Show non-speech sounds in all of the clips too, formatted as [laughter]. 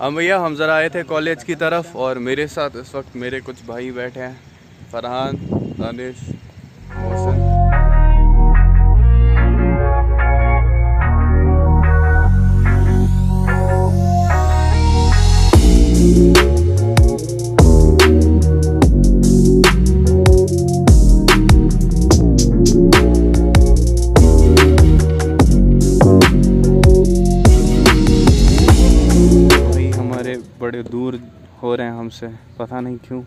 हम भैया, हम ज़रा आए थे कॉलेज की तरफ़ और मेरे साथ इस वक्त मेरे कुछ भाई बैठे हैं। फरहान, दानिश, मोहसिन। बड़े दूर हो रहे हैं हमसे पता नहीं क्यों।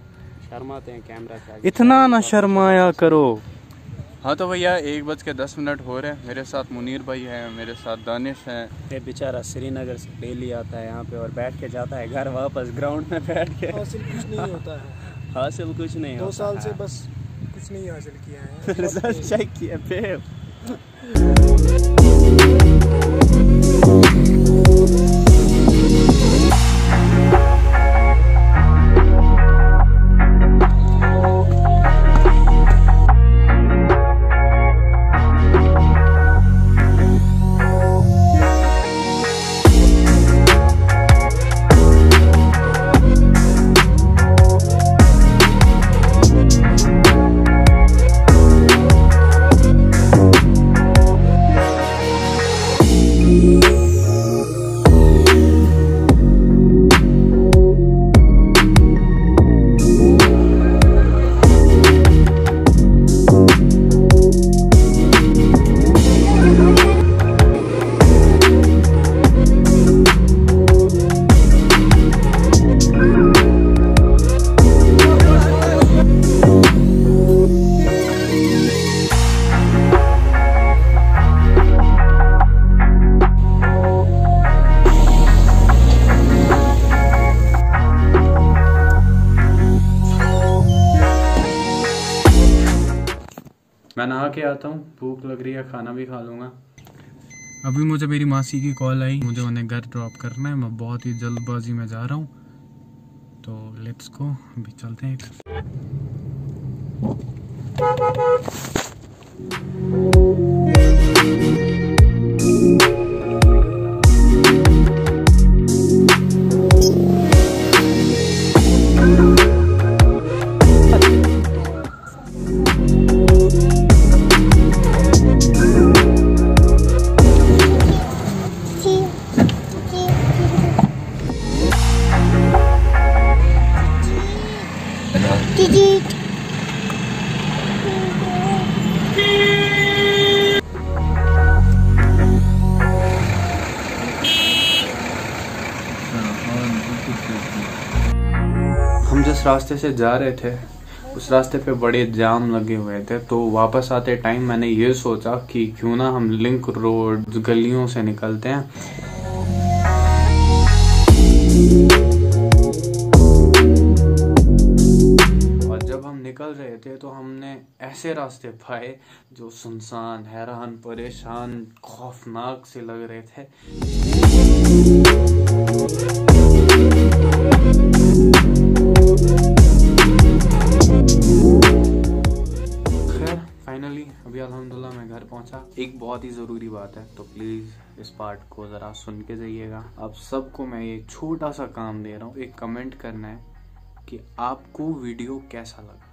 शर्माते हैं कैमरा से इतना ना शर्माया करो। हाँ तो भैया एक बज के दस मिनट हो रहे हैं। मेरे साथ मुनीर भाई हैं मेरे साथ दानिश हैं। ये बेचारा श्रीनगर से डेली आता है यहाँ पे और बैठ के जाता है घर वापस ग्राउंड में बैठ के। हासिल कुछ नहीं होता है। हासिल कुछ नहीं दो होता साल से बस कुछ नहीं हासिल किया है। [laughs] रिज़ल्ट चेक किया मैं नहा के आता हूँ, भूख लग रही है, खाना भी खा लूँगा। अभी मुझे मेरी मासी की कॉल आई, मुझे उन्हें घर ड्रॉप करना है, मैं बहुत ही जल्दबाजी में जा रहा हूँ। तो लेट्स को अभी चलते हैं। हम जिस रास्ते से जा रहे थे, उस रास्ते पे बड़े जाम लगे हुए थे तो वापस आते टाइम मैंने ये सोचा कि क्यों ना हम लिंक रोड गलियों से निकलते हैं। और जब हम निकल रहे थे तो हमने ऐसे रास्ते पाए जो सुनसान, हैरान, परेशान, खौफनाक से लग रहे थे। खैर फाइनली अभी अल्हम्दुलिल्लाह मैं घर पहुँचा। एक बहुत ही ज़रूरी बात है तो प्लीज़ इस पार्ट को ज़रा सुन के जाइएगा। आप सबको मैं ये छोटा सा काम दे रहा हूँ, एक कमेंट करना है कि आपको वीडियो कैसा लगा?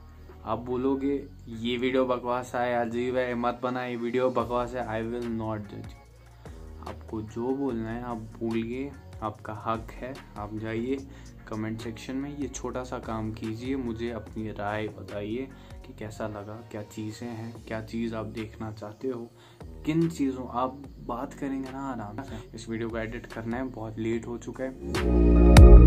आप बोलोगे, ये वीडियो बकवास है, अजीब है, मत बना, ये वीडियो बकवास है आई विल नॉट जज आपको जो बोलना है, आप बोलिए आपका हक है, आप जाइए कमेंट सेक्शन में, ये छोटा सा काम कीजिए, मुझे अपनी राय बताइए कि कैसा लगा, क्या चीज़ें हैं, क्या चीज़ आप देखना चाहते हो, किन चीज़ों, आप बात करेंगे ना आराम से। इस वीडियो को एडिट करना है, बहुत लेट हो चुका है।